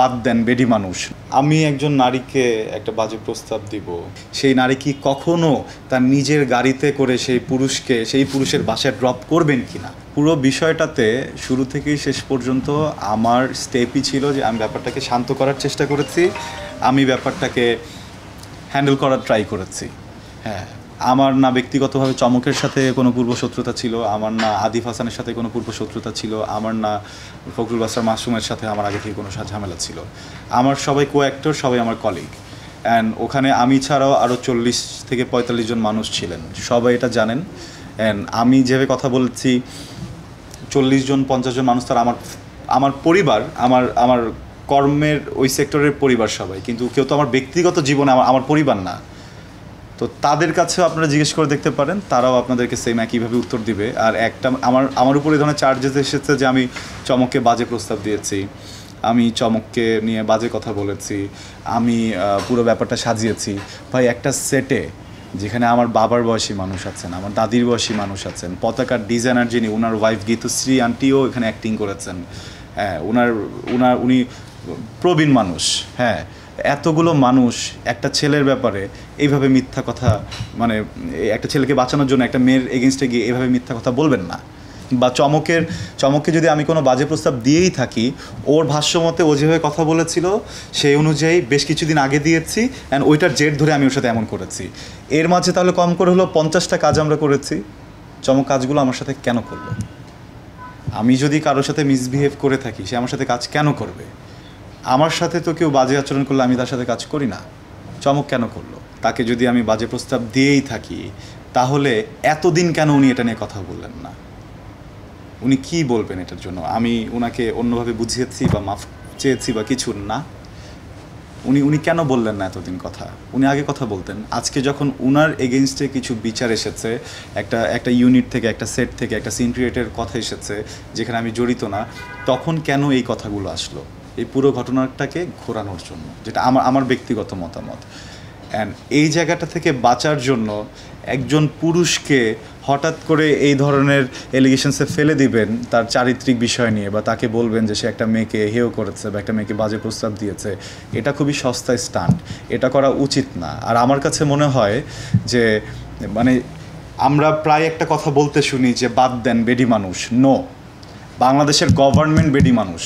বাদ দেন বেডি মানুষ। আমি একজন নারীকে একটা বাজে প্রস্তাব দিব। সেই নারী কি কখনো তার নিজের গাড়িতে করে সেই পুরুষকে, সেই পুরুষের বাসায় ড্রপ করবেন কিনা? পুরো বিষয়টাতে শুরু থেকেই শেষ পর্যন্ত আমার স্টেপই ছিল যে আমি ব্যাপারটাকে শান্ত করার চেষ্টা করেছি। আমি ব্যাপারটাকে হ্যান্ডেল করার ট্রাই করেছি। হ্যাঁ। আমার না ব্যক্তিগতভাবে চমকের সাথে কোনো পূর্ব শত্রুতা ছিল, আমার না আদিফ হাসানের সাথে কোনো পূর্ব শত্রুতা ছিল, আমার না ফখরুল বাসার মাসুমের সাথে আমার আগে থেকে কোনো ঝামেলা ছিল। আমার সবাই কো অ্যাক্টর সবাই আমার কলিগ। অ্যান্ড ওখানে আমি ছাড়াও আরও চল্লিশ থেকে পঁয়তাল্লিশ জন মানুষ ছিলেন। সবাই এটা জানেন। অ্যান্ড আমি যেভাবে কথা বলছি, চল্লিশ জন, পঞ্চাশ জন মানুষ তারা আমার আমার পরিবার, আমার আমার কর্মের ওই সেক্টরের পরিবার সবাই। কিন্তু কেউ তো আমার ব্যক্তিগত জীবনে আমার আমার পরিবার না। তো তাদের কাছেও আপনারা জিজ্ঞেস করে দেখতে পারেন, তারাও আপনাদেরকে সেম একইভাবে উত্তর দিবে। আর একটা আমার আমার উপর এই ধরনের চার্জেস এসেছে যে আমি চমককে বাজে প্রস্তাব দিয়েছি, আমি চমককে নিয়ে বাজে কথা বলেছি, আমি পুরো ব্যাপারটা সাজিয়েছি। ভাই, একটা সেটে যেখানে আমার বাবার বয়সী মানুষ আছেন, আমার দাদির বয়সী মানুষ আছেন, পতাকার ডিজাইনার যিনি ওনার ওয়াইফ গীতশ্রী আন্টিও এখানে অ্যাক্টিং করেছেন। হ্যাঁ ওনার ওনার উনি প্রবীণ মানুষ। হ্যাঁ এতগুলো মানুষ একটা ছেলের ব্যাপারে এইভাবে মিথ্যা কথা মানে একটা ছেলেকে বাঁচানোর জন্য একটা মেয়ের এগেনস্টে গিয়ে এইভাবে মিথ্যা কথা বলবেন না। বা চমকের, চমককে যদি আমি কোনো বাজে প্রস্তাব দিয়েই থাকি, ওর ভাষ্যমতে ও যেভাবে কথা বলেছিল সেই অনুযায়ী বেশ কিছুদিন আগে দিয়েছি অ্যান্ড ওইটার জেট ধরে আমি ওর সাথে এমন করেছি। এর মাঝে তাহলে কম করে হলো পঞ্চাশটা কাজ আমরা করেছি। চমক কাজগুলো আমার সাথে কেন করল? আমি যদি কারোর সাথে মিসবিহেভ করে থাকি, সে আমার সাথে কাজ কেন করবে? আমার সাথে তো কেউ বাজে আচরণ করলে আমি তার সাথে কাজ করি না। চমক কেন করল? তাকে যদি আমি বাজে প্রস্তাব দিয়েই থাকি, তাহলে এতদিন কেন উনি এটা নিয়ে কথা বললেন না? উনি কি বলবেন এটার জন্য? আমি ওনাকে অন্যভাবে বুঝিয়েছি বা মাফ চেয়েছি বা কিছু না। উনি উনি কেন বললেন না এতদিন কথা? উনি আগে কথা বলতেন। আজকে যখন উনার এগেনস্টে কিছু বিচার এসেছে, একটা একটা ইউনিট থেকে, একটা সেট থেকে, একটা সিন ক্রিয়েটের কথা এসেছে, যেখানে আমি জড়িত না, তখন কেন এই কথাগুলো আসলো? এই পুরো ঘটনাটাকে ঘোরানোর জন্য, যেটা আমার আমার ব্যক্তিগত মতামত। অ্যান্ড এই জায়গাটা থেকে বাঁচার জন্য একজন পুরুষকে হঠাৎ করে এই ধরনের এলিগেশনসে ফেলে দিবেন তার চারিত্রিক বিষয় নিয়ে, বা তাকে বলবেন যে সে একটা মেয়েকে হেও করেছে, বা একটা মেয়েকে বাজে প্রস্তাব দিয়েছে, এটা খুবই সস্তায় স্টান্ট এটা করা উচিত না। আর আমার কাছে মনে হয় যে মানে আমরা প্রায় একটা কথা বলতে শুনি যে, বাদ দেন বেডি মানুষ। নো বাংলাদেশের গভর্নমেন্ট বেডি মানুষ।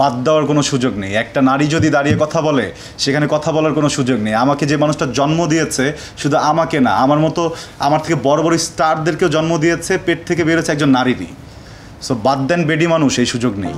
বাদ দেওয়ার কোনো সুযোগ নেই। একটা নারী যদি দাঁড়িয়ে কথা বলে, সেখানে কথা বলার কোনো সুযোগ নেই। আমাকে যে মানুষটা জন্ম দিয়েছে, শুধু আমাকে না, আমার মতো, আমার থেকে বড় বড় স্টারদেরকেও জন্ম দিয়েছে, পেট থেকে বেরোচ্ছে একজন নারীরই। সো বাদ দেন বেডি মানুষ, এই সুযোগ নেই।